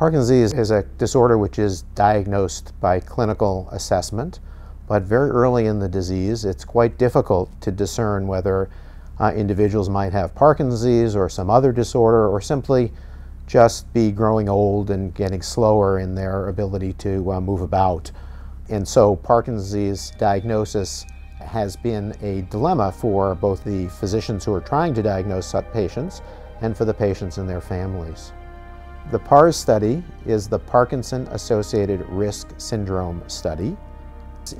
Parkinson's disease is a disorder which is diagnosed by clinical assessment, but very early in the disease, it's quite difficult to discern whether uh, individuals might have Parkinson's disease or some other disorder or simply just be growing old and getting slower in their ability to uh, move about. And so Parkinson's disease diagnosis has been a dilemma for both the physicians who are trying to diagnose such patients and for the patients and their families. The PARS study is the Parkinson Associated Risk Syndrome Study.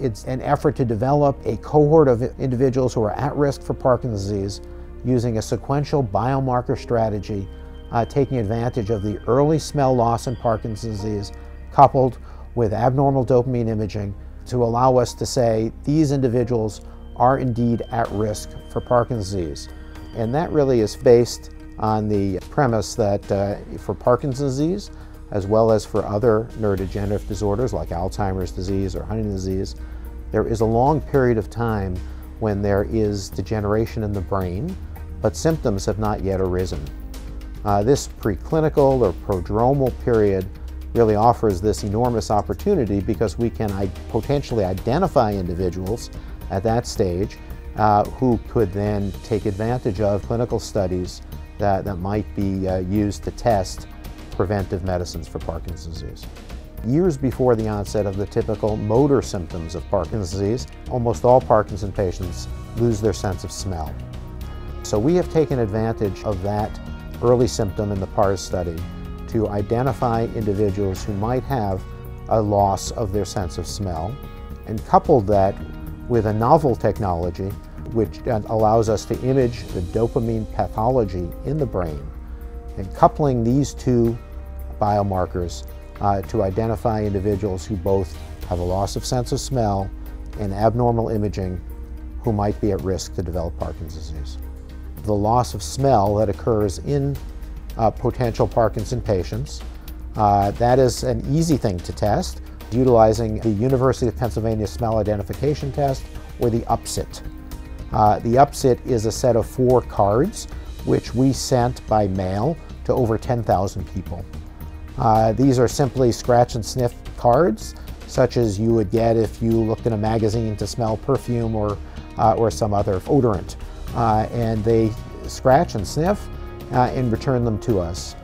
It's an effort to develop a cohort of individuals who are at risk for Parkinson's disease using a sequential biomarker strategy, uh, taking advantage of the early smell loss in Parkinson's disease coupled with abnormal dopamine imaging to allow us to say these individuals are indeed at risk for Parkinson's disease. And that really is based on the premise that uh, for Parkinson's disease, as well as for other neurodegenerative disorders like Alzheimer's disease or Huntington's disease, there is a long period of time when there is degeneration in the brain, but symptoms have not yet arisen. Uh, this preclinical or prodromal period really offers this enormous opportunity because we can potentially identify individuals at that stage uh, who could then take advantage of clinical studies that, that might be uh, used to test preventive medicines for Parkinson's disease. Years before the onset of the typical motor symptoms of Parkinson's disease, almost all Parkinson patients lose their sense of smell. So we have taken advantage of that early symptom in the PARS study to identify individuals who might have a loss of their sense of smell and coupled that with a novel technology which allows us to image the dopamine pathology in the brain and coupling these two biomarkers uh, to identify individuals who both have a loss of sense of smell and abnormal imaging who might be at risk to develop Parkinson's disease. The loss of smell that occurs in uh, potential Parkinson patients. Uh, that is an easy thing to test utilizing the University of Pennsylvania Smell Identification Test or the UPSIT. Uh, the UPSIT is a set of four cards which we sent by mail to over 10,000 people. Uh, these are simply scratch and sniff cards such as you would get if you looked in a magazine to smell perfume or, uh, or some other odorant. Uh, and they scratch and sniff uh, and return them to us.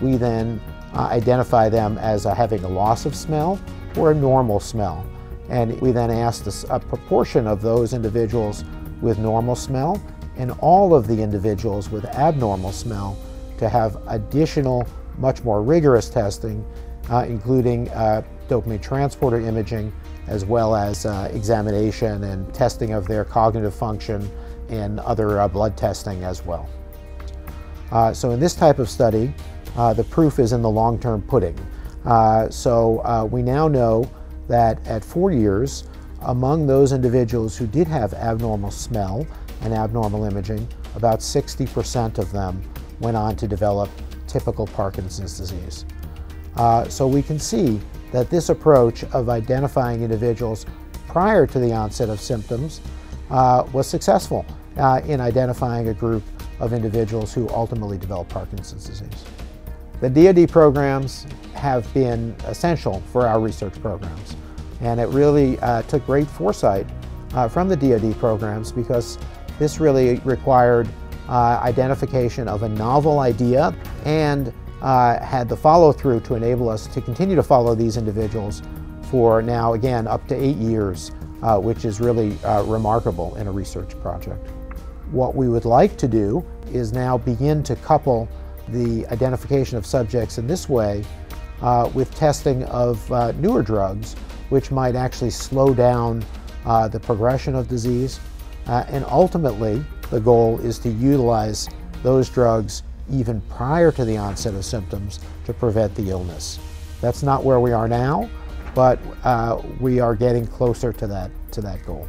We then uh, identify them as having a loss of smell or a normal smell. And we then ask this, a proportion of those individuals with normal smell and all of the individuals with abnormal smell to have additional, much more rigorous testing, uh, including uh, dopamine transporter imaging, as well as uh, examination and testing of their cognitive function and other uh, blood testing as well. Uh, so in this type of study, uh, the proof is in the long-term pudding. So we now know that at four years, among those individuals who did have abnormal smell and abnormal imaging, about 60% of them went on to develop typical Parkinson's disease. Uh, so we can see that this approach of identifying individuals prior to the onset of symptoms uh, was successful uh, in identifying a group of individuals who ultimately develop Parkinson's disease. The DoD programs have been essential for our research programs, and it really uh, took great foresight uh, from the DoD programs because this really required uh, identification of a novel idea and uh, had the follow-through to enable us to continue to follow these individuals for now, again, up to eight years, uh, which is really uh, remarkable in a research project. What we would like to do is now begin to couple the identification of subjects in this way uh, with testing of uh, newer drugs, which might actually slow down uh, the progression of disease. Uh, and ultimately, the goal is to utilize those drugs even prior to the onset of symptoms to prevent the illness. That's not where we are now, but uh, we are getting closer to that, to that goal.